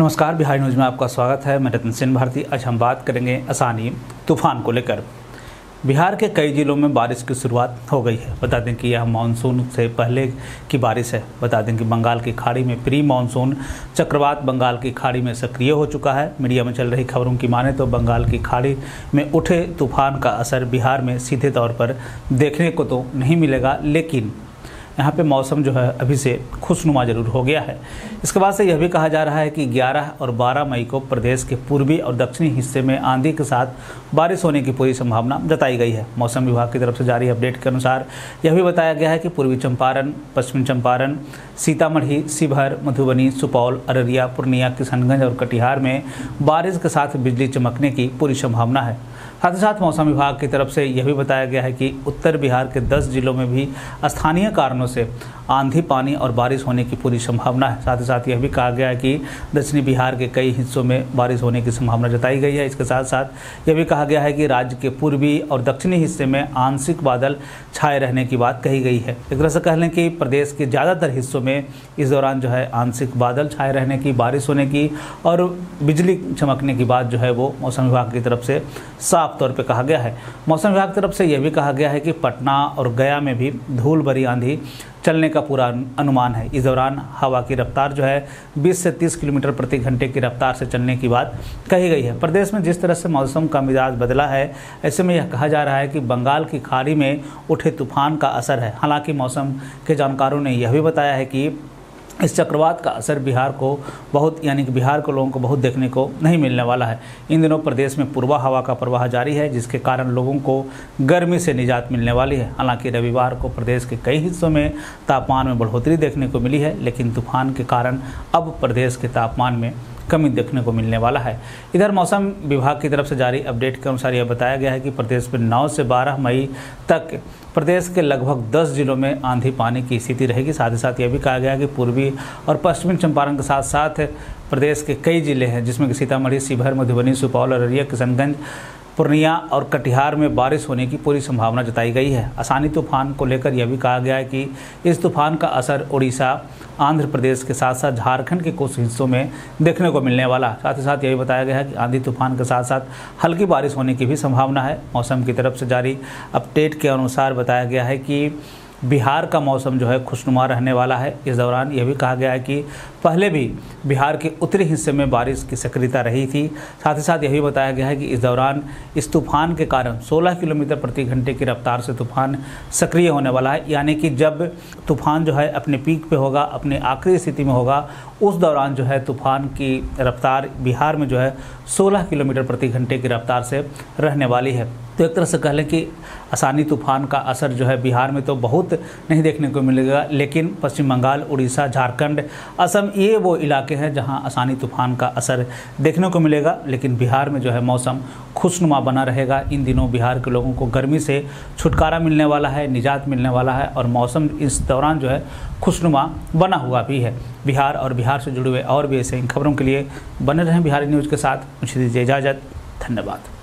नमस्कार, बिहार न्यूज़ में आपका स्वागत है। मैं रतन सिंह भारती। आज हम बात करेंगे आसानी तूफ़ान को लेकर। बिहार के कई जिलों में बारिश की शुरुआत हो गई है। बता दें कि यह मानसून से पहले की बारिश है। बता दें कि बंगाल की खाड़ी में प्री मानसून चक्रवात बंगाल की खाड़ी में सक्रिय हो चुका है। मीडिया में चल रही खबरों की माने तो बंगाल की खाड़ी में उठे तूफ़ान का असर बिहार में सीधे तौर पर देखने को तो नहीं मिलेगा, लेकिन यहाँ पे मौसम जो है अभी से खुशनुमा ज़रूर हो गया है। इसके बाद से यह भी कहा जा रहा है कि 11 और 12 मई को प्रदेश के पूर्वी और दक्षिणी हिस्से में आंधी के साथ बारिश होने की पूरी संभावना जताई गई है। मौसम विभाग की तरफ़ से जारी अपडेट के अनुसार यह भी बताया गया है कि पूर्वी चंपारण, पश्चिमी चंपारण, सीतामढ़ी, शिवहर, मधुबनी, सुपौल, अररिया, पूर्णिया, किशनगंज और कटिहार में बारिश के साथ बिजली चमकने की पूरी संभावना है। साथ ही साथ मौसम विभाग की तरफ़ से यह भी बताया गया है कि उत्तर बिहार के 10 जिलों में भी स्थानीय कारणों से आंधी, पानी और बारिश होने की पूरी संभावना है। साथ ही साथ यह भी कहा गया है कि दक्षिणी बिहार के कई हिस्सों में बारिश होने की संभावना जताई गई है। इसके साथ साथ यह भी कहा गया है कि राज्य के पूर्वी और दक्षिणी हिस्से में आंशिक बादल छाए रहने की बात कही गई है। एक तरह से कह लें कि प्रदेश के ज़्यादातर हिस्सों में इस दौरान जो है आंशिक बादल छाए रहने की, बारिश होने की और बिजली चमकने की बात जो है वो मौसम विभाग की तरफ़ से साफ़ तौर पर कहा गया है। मौसम विभाग की तरफ़ से यह भी कहा गया है कि पटना और गया में भी धूल भरी आंधी चलने का पूरा अनुमान है। इस दौरान हवा की रफ्तार जो है 20 से 30 किलोमीटर प्रति घंटे की रफ्तार से चलने की बात कही गई है। प्रदेश में जिस तरह से मौसम का मिजाज बदला है, ऐसे में यह कहा जा रहा है कि बंगाल की खाड़ी में उठे तूफ़ान का असर है। हालाँकि मौसम के जानकारों ने यह भी बताया है कि इस चक्रवात का असर बिहार को बहुत, यानी कि बिहार के लोगों को बहुत देखने को नहीं मिलने वाला है। इन दिनों प्रदेश में पूर्वा हवा का प्रवाह जारी है, जिसके कारण लोगों को गर्मी से निजात मिलने वाली है। हालाँकि रविवार को प्रदेश के कई हिस्सों में तापमान में बढ़ोतरी देखने को मिली है, लेकिन तूफ़ान के कारण अब प्रदेश के तापमान में कमी देखने को मिलने वाला है। इधर मौसम विभाग की तरफ़ से जारी अपडेट के अनुसार यह बताया गया है कि प्रदेश में नौ से 12 मई तक प्रदेश के लगभग 10 जिलों में आंधी पानी की स्थिति रहेगी। साथ ही साथ यह भी कहा गया कि पूर्वी और पश्चिमी चंपारण के साथ साथ प्रदेश के कई ज़िले हैं, जिसमें कि सीतामढ़ी, शिवहर, मधुबनी, सुपौल अररिया, किशनगंज पूर्णिया और कटिहार में बारिश होने की पूरी संभावना जताई गई है। आसानी तूफ़ान को लेकर यह भी कहा गया है कि इस तूफ़ान का असर उड़ीसा आंध्र प्रदेश के साथ साथ झारखंड के कुछ हिस्सों में देखने को मिलने वाला साथ ही साथ यह भी बताया गया है कि आंधी तूफ़ान के साथ साथ हल्की बारिश होने की भी संभावना है। मौसम की तरफ़ से जारी अपडेट के अनुसार बताया गया है कि बिहार का मौसम जो है खुशनुमा रहने वाला है। इस दौरान यह भी कहा गया है कि पहले भी बिहार के उत्तरी हिस्से में बारिश की सक्रियता रही थी। साथ ही साथ यह भी बताया गया है कि इस दौरान इस तूफ़ान के कारण 16 किलोमीटर प्रति घंटे की रफ्तार से तूफ़ान सक्रिय होने वाला है। यानी कि जब तूफ़ान जो है अपने पीक पे होगा, अपने आखिरी स्थिति में होगा, उस दौरान जो है तूफ़ान की रफ्तार बिहार में जो है 16 किलोमीटर प्रति घंटे की रफ्तार से रहने वाली है। तो एक तरह से कह लें कि आसानी तूफ़ान का असर जो है बिहार में तो बहुत नहीं देखने को मिलेगा, लेकिन पश्चिम बंगाल, उड़ीसा, झारखंड, असम, ये वो इलाके हैं जहाँ आसानी तूफ़ान का असर देखने को मिलेगा, लेकिन बिहार में जो है मौसम खुशनुमा बना रहेगा। इन दिनों बिहार के लोगों को गर्मी से छुटकारा मिलने वाला है, निजात मिलने वाला है और मौसम इस दौरान जो है खुशनुमा बना हुआ भी है। बिहार और बिहार से जुड़े हुए और भी ऐसे खबरों के लिए बने रहें बिहारी न्यूज़ के साथ। मुझे दीजिए इजाज़त। धन्यवाद।